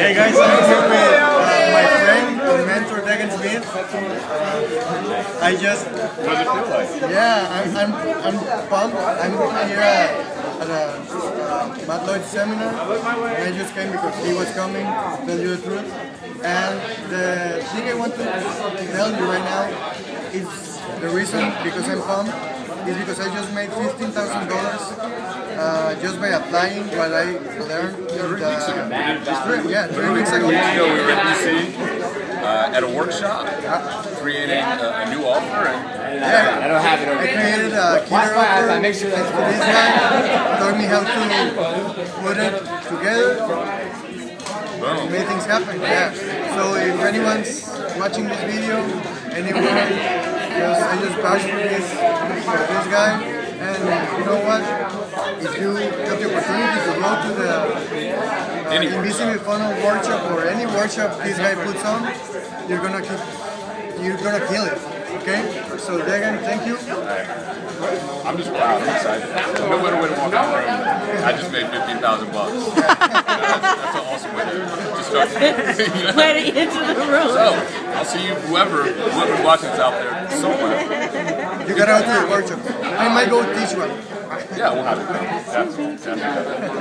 Hey guys, I'm here with uh, my friend and mentor Daegan Smith. I just What does it feel like? yeah, I'm I'm I'm pumped. I'm here at, at a uh, Matt Lloyd seminar, and I just came because he was coming. To tell you the truth, and the thing I want to tell you right now is the reason because I'm pumped is because I just made fifteen thousand dollars uh, just by applying what I learned. Three weeks ago. the- Three, yeah, three weeks Three ago. weeks ago, we were at DC uh, at a workshop creating a, a new offer. And Yeah. I don't have it over I created a Watch killer offer. I make sure that's to this guy taught me how to put it together, boom. make things happen. Yeah. So if anyone's watching this video, anyone, just I just vouch for this for this guy. And you know what? If you have the opportunity to go to the uh, Any Invisible Funnel workshop or any workshop this guy puts on, you're gonna keep, you're gonna kill it. Okay? So Daegan, thank you. I'm just proud. I'm excited. No better way to walk out. I just made 15,000 bucks. that's, that's an awesome way to, to start. Let it into the room. So, I'll see you, whoever, whoever watching's out there somewhere. Uh, you gotta go to the workshop. I might go teach one. Yeah, we'll have it. Definitely. Definitely.